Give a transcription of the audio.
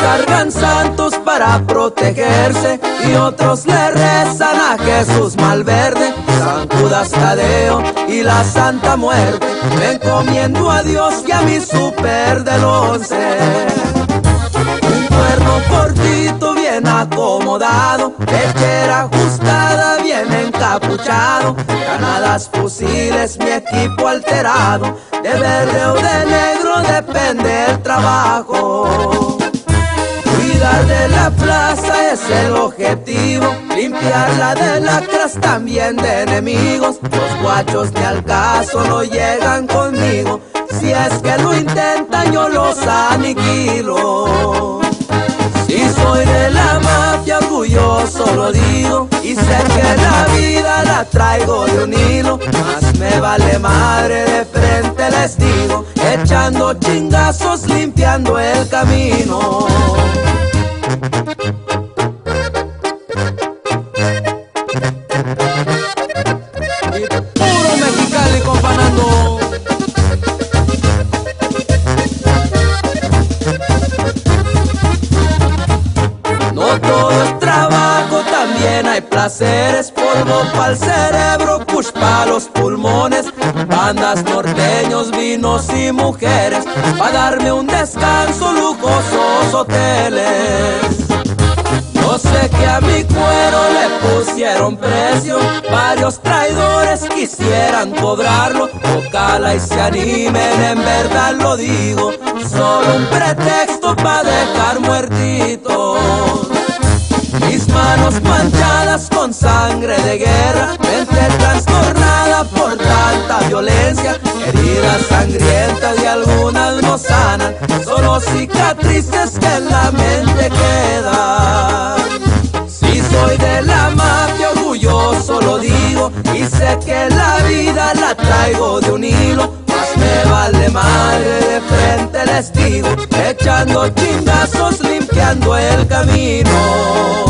cargan santos para protegerse y otros le rezan a Jesús Malverde, San Judas Tadeo y la Santa Muerte. Me encomiendo a Dios y a mi super del once. Encapuchado, granadas, fusiles, mi equipo alterado, de verde o de negro depende el trabajo de la plaza es el objetivo, limpiarla de lacras también de enemigos. Los guachos de al caso no llegan conmigo, si es que lo intentan yo los aniquilo. Si soy de la mafia orgulloso lo digo, y sé que traigo de un hilo, más me vale madre de frente les digo, echando chingazos limpiando el camino. Puro Mexicali companando. No todo es trabajo, también hay placeres, polvo para el cerebro, push para los pulmones, bandas norteños, vinos y mujeres, para darme un descanso, lujosos hoteles. Yo sé que a mi cuero le pusieron precio, varios traidores quisieran cobrarlo. Ojalá y se animen, en verdad lo digo, solo un pretexto para dejar sangre de guerra, mente trastornada por tanta violencia, heridas sangrientas y algunas no sanan, solo cicatrices que en la mente quedan. Si soy de la mafia orgulloso lo digo, y sé que la vida la traigo de un hilo, más me vale madre de frente les digo, echando chingazos limpiando el camino.